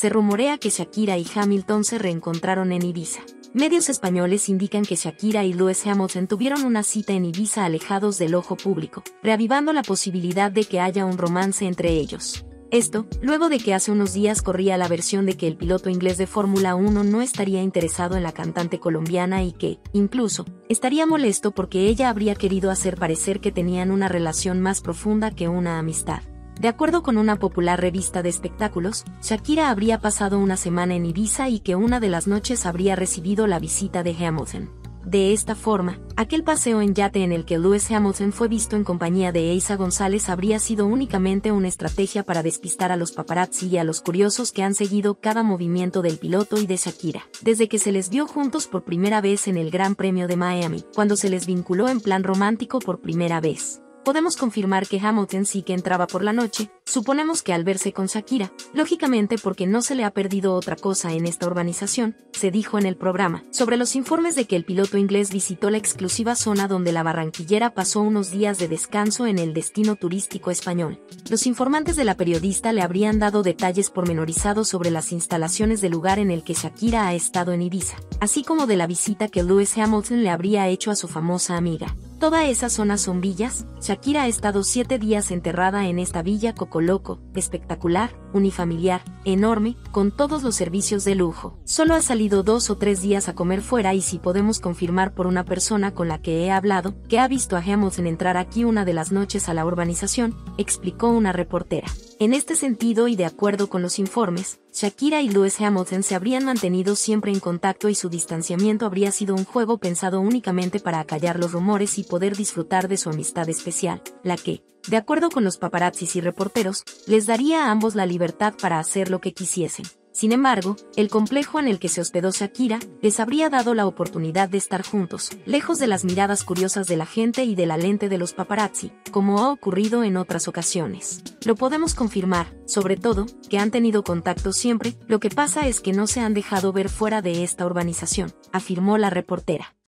se rumorea que Shakira y Hamilton se reencontraron en Ibiza. Medios españoles indican que Shakira y Lewis Hamilton tuvieron una cita en Ibiza alejados del ojo público, reavivando la posibilidad de que haya un romance entre ellos. Esto, luego de que hace unos días corría la versión de que el piloto inglés de Fórmula 1 no estaría interesado en la cantante colombiana y que, incluso, estaría molesto porque ella habría querido hacer parecer que tenían una relación más profunda que una amistad. De acuerdo con una popular revista de espectáculos, Shakira habría pasado una semana en Ibiza y que una de las noches habría recibido la visita de Hamilton. De esta forma, aquel paseo en yate en el que Lewis Hamilton fue visto en compañía de Eiza González habría sido únicamente una estrategia para despistar a los paparazzi y a los curiosos que han seguido cada movimiento del piloto y de Shakira, desde que se les vio juntos por primera vez en el Gran Premio de Miami, cuando se les vinculó en plan romántico por primera vez podemos confirmar que Hamilton sí que entraba por la noche, suponemos que al verse con Shakira, lógicamente porque no se le ha perdido otra cosa en esta urbanización, se dijo en el programa, sobre los informes de que el piloto inglés visitó la exclusiva zona donde la barranquillera pasó unos días de descanso en el destino turístico español. Los informantes de la periodista le habrían dado detalles pormenorizados sobre las instalaciones del lugar en el que Shakira ha estado en Ibiza, así como de la visita que Lewis Hamilton le habría hecho a su famosa amiga. Toda esa zona son villas, Shakira ha estado siete días enterrada en esta villa Cocoloco, espectacular, unifamiliar, enorme, con todos los servicios de lujo. Solo ha salido dos o tres días a comer fuera y si podemos confirmar por una persona con la que he hablado, que ha visto a Hamilton entrar aquí una de las noches a la urbanización, explicó una reportera. En este sentido y de acuerdo con los informes, Shakira y Lewis Hamilton se habrían mantenido siempre en contacto y su distanciamiento habría sido un juego pensado únicamente para acallar los rumores y poder disfrutar de su amistad especial, la que, de acuerdo con los paparazzis y reporteros, les daría a ambos la libertad para hacer lo que quisiesen. Sin embargo, el complejo en el que se hospedó Shakira les habría dado la oportunidad de estar juntos, lejos de las miradas curiosas de la gente y de la lente de los paparazzi, como ha ocurrido en otras ocasiones. Lo podemos confirmar, sobre todo, que han tenido contacto siempre, lo que pasa es que no se han dejado ver fuera de esta urbanización, afirmó la reportera.